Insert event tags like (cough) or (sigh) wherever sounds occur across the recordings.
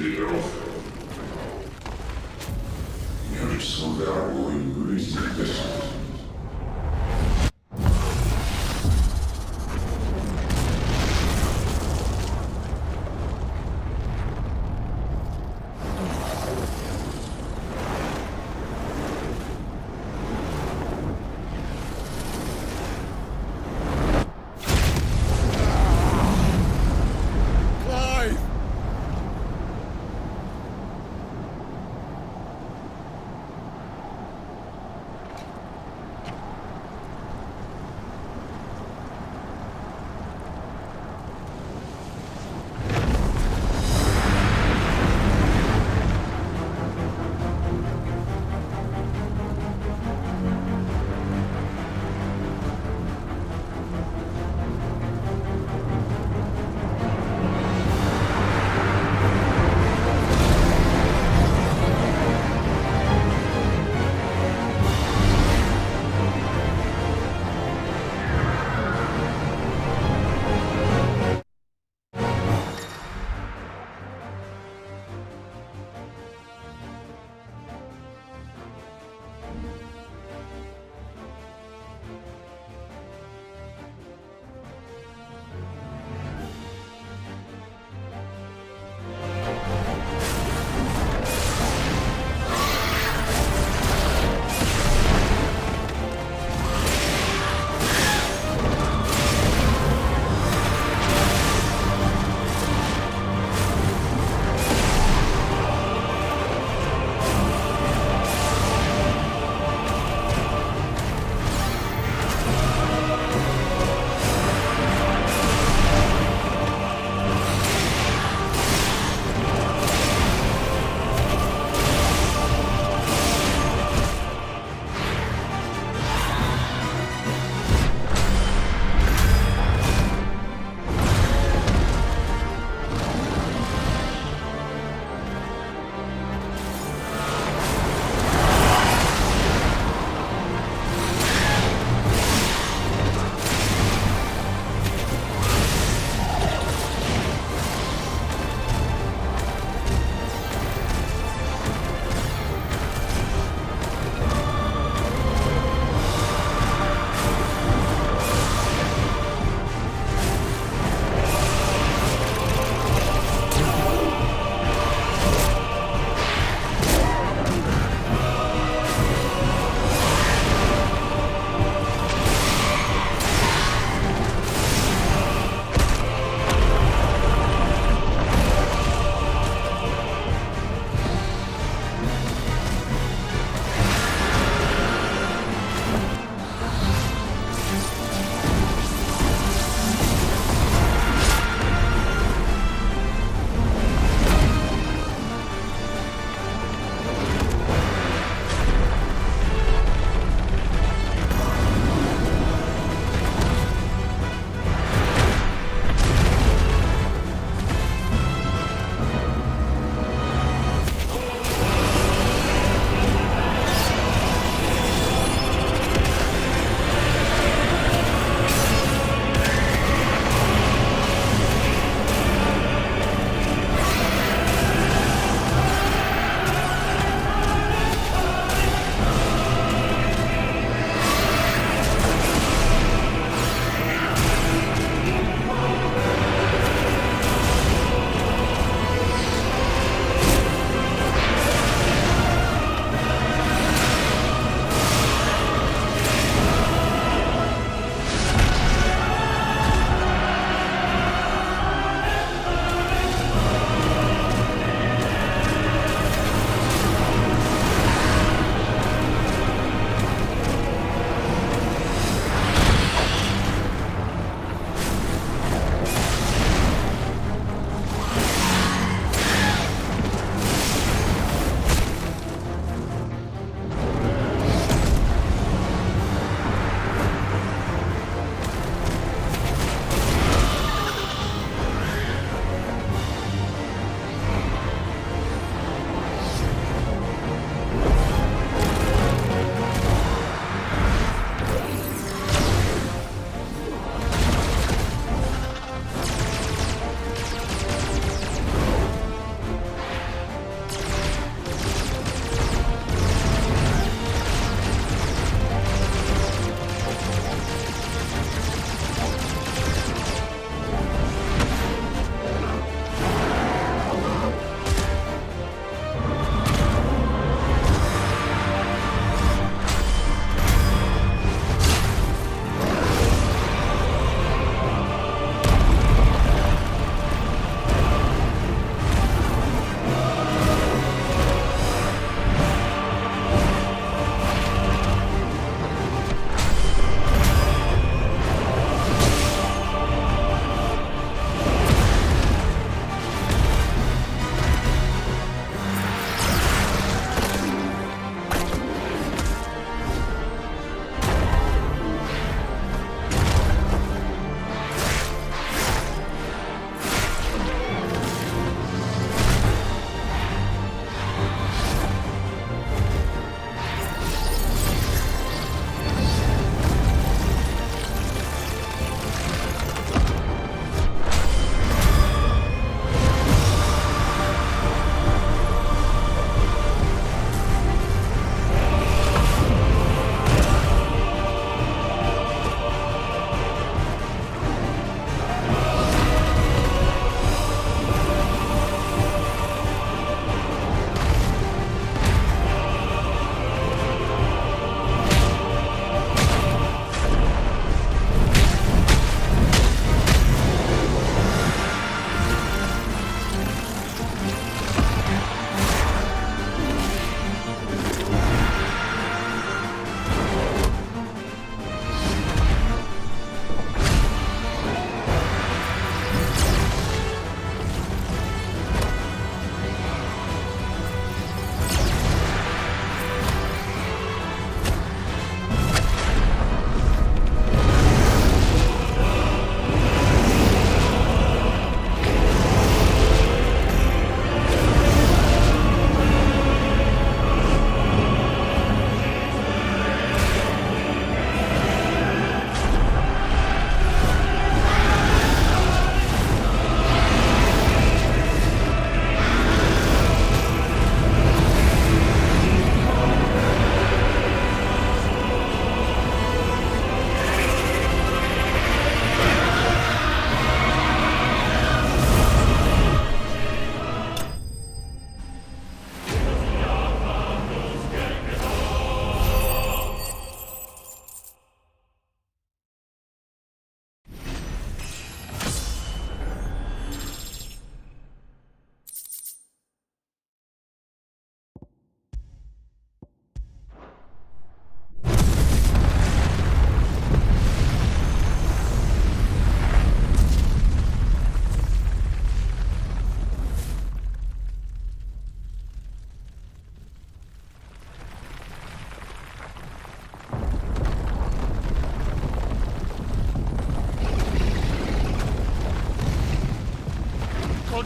Clive!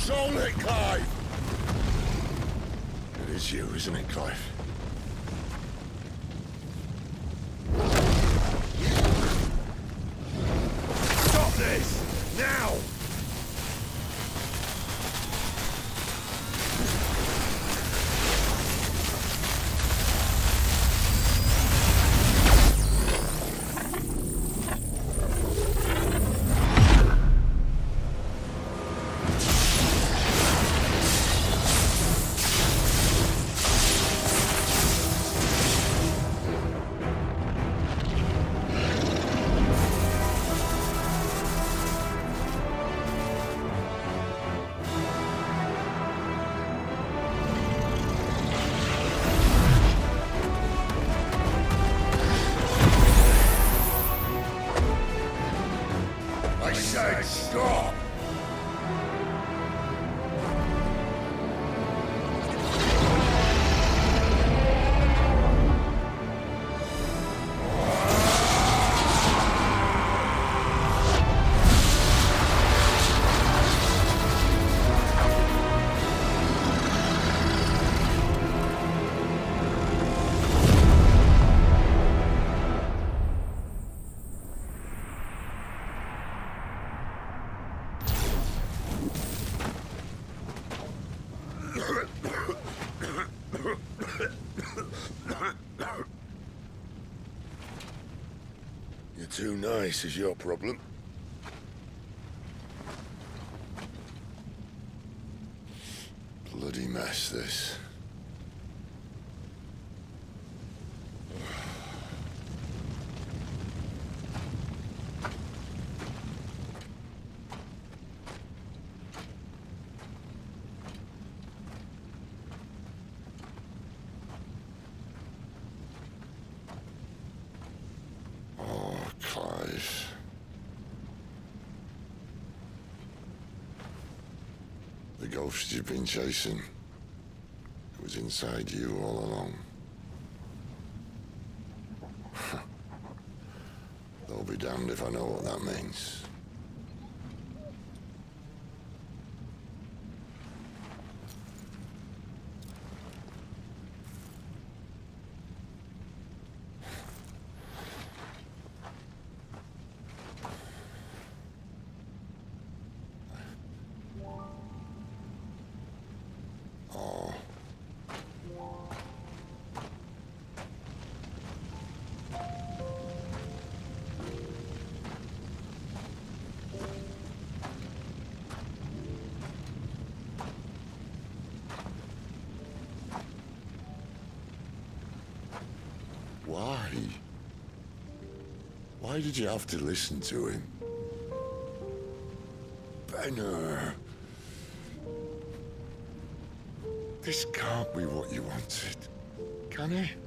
Control it, Clive! It is you, isn't it, Clive? Stop this! Now! Nice is your problem. Ghost you've been chasing It was inside you all along. (laughs) I'll be damned if I know what that means. Why did you have to listen to him? Benner. This can't be what you wanted, can it?